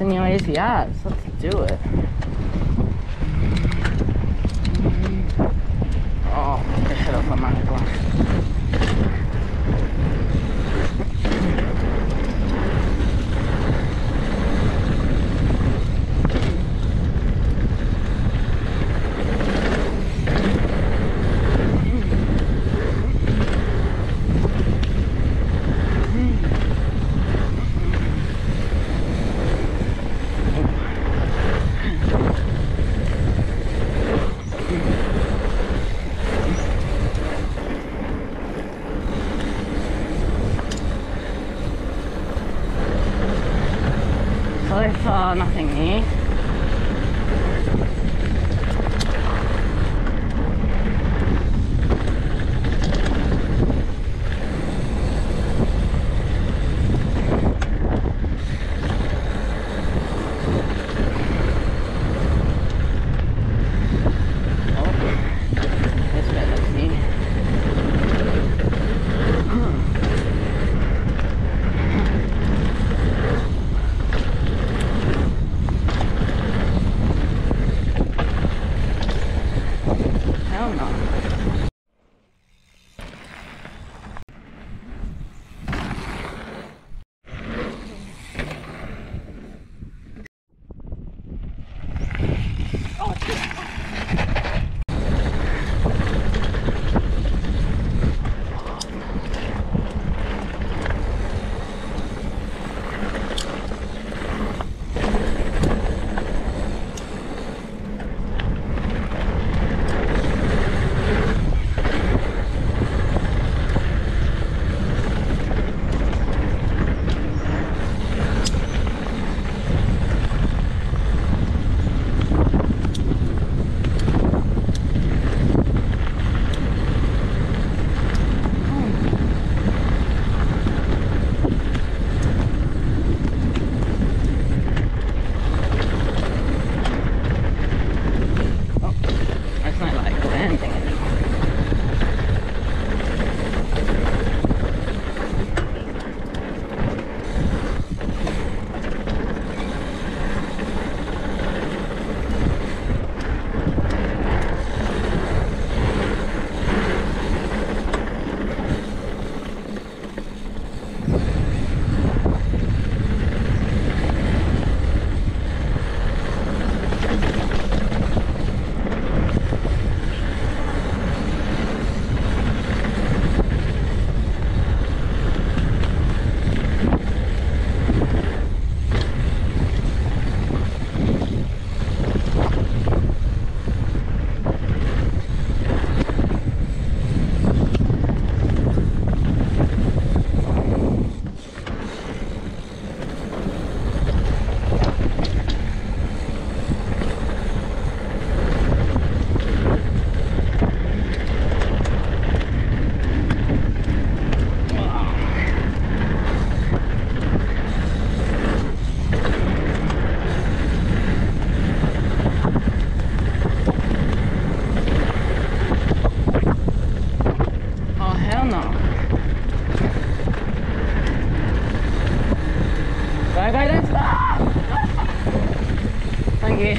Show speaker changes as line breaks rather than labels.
anyways, yeah, let's do it. Oh, nothing new. Hell no. ಹಾಗೆ